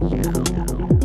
down.